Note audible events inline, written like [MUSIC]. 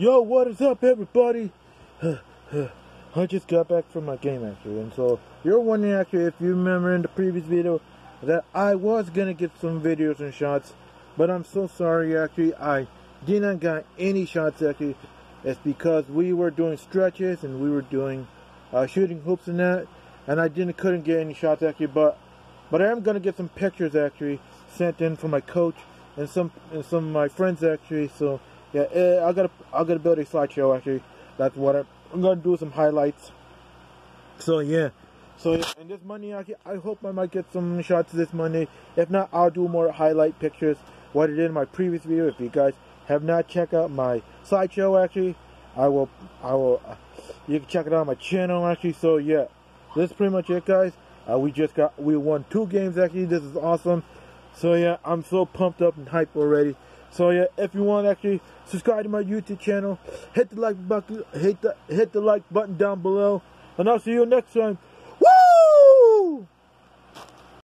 Yo, what is up, everybody? [SIGHS] I just got back from my game, actually, and so you're wondering, actually, if you remember in the previous video that I was gonna get some videos and shots, but I'm so sorry, actually, I did not get any shots, actually. It's because we were doing stretches and we were doing uh, shooting hoops and that, and I didn't couldn't get any shots, actually, but but I am gonna get some pictures, actually, sent in from my coach and some and some of my friends, actually, so yeah, uh, I gotta I gotta build a slideshow actually. That's what I'm, I'm gonna do some highlights. So yeah, so and this Monday actually, I hope I might get some shots this Monday. If not, I'll do more highlight pictures. What I did in my previous video. If you guys have not checked out my slideshow actually, I will I will. Uh, you can check it out on my channel actually. So yeah, this is pretty much it, guys. Uh, we just got we won two games actually. This is awesome. So yeah, I'm so pumped up and hyped already. So yeah, if you want to actually subscribe to my YouTube channel, hit the like button, hit the hit the like button down below, and I'll see you next time.